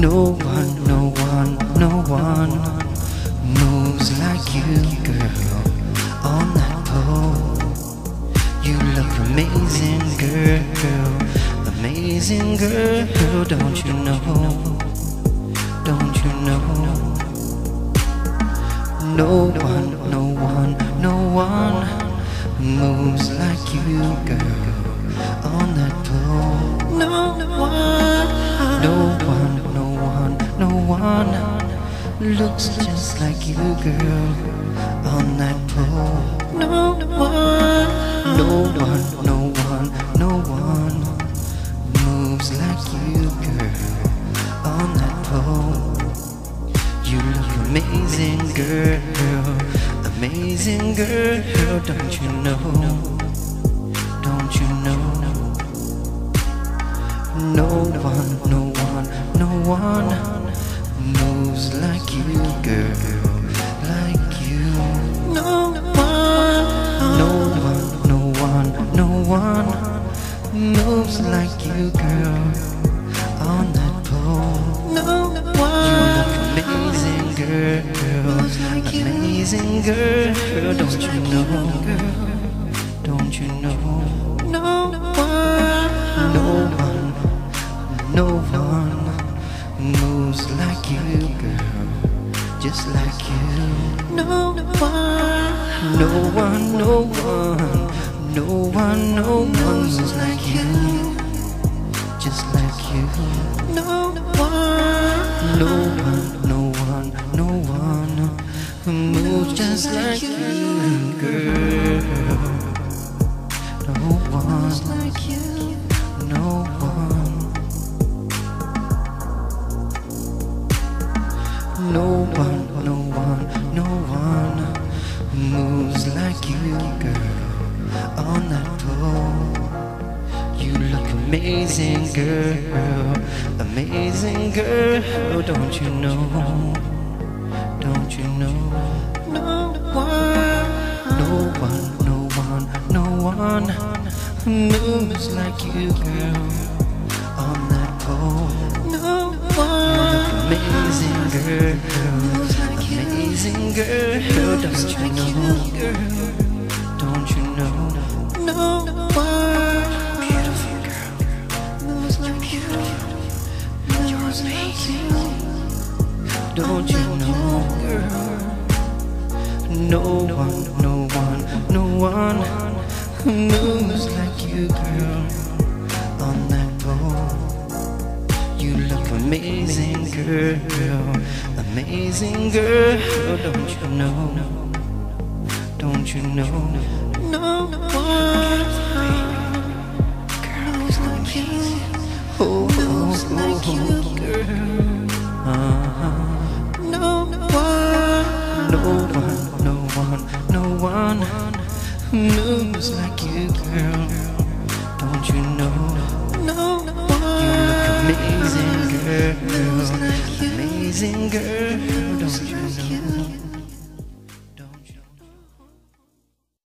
No one, no one, no one moves like you, girl, on that pole. You look amazing, girl, amazing, girl, don't you know? Don't you know? No one, no one, no one moves like one looks just like you, girl, on that pole. No one, no one, no one, no one moves like you, girl, on that pole. You look amazing, girl. Amazing, girl. Don't you know? Girl. Amazing, girl. Don't you know, girl? Don't you know? No one, no one, no one moves like you, girl. Just like you. No one, no one, no one, no one, no one moves like you. Just like you. No one, no one, No one, no one, no one moves like you, girl, on that pole. You look amazing, girl, amazing, girl, oh, don't you know? Don't you know? No one, no one, no one, no one moves like you, girl, girl, amazing, girl, don't you know? Girl, don't you know? No one, beautiful girl, moves like you, moves like you. Don't you know, girl? No one, no one, no one moves like you, girl, on that pole. You look amazing, girl, amazing, girl. Don't you know? Don't you know? No one girls like you. Oh, oh, oh, oh, girl. Uh-huh. No one, no one, no one, no one moves like you, girl. Don't you know? No one. You look amazing, girl. Amazing, girl. Don't you know?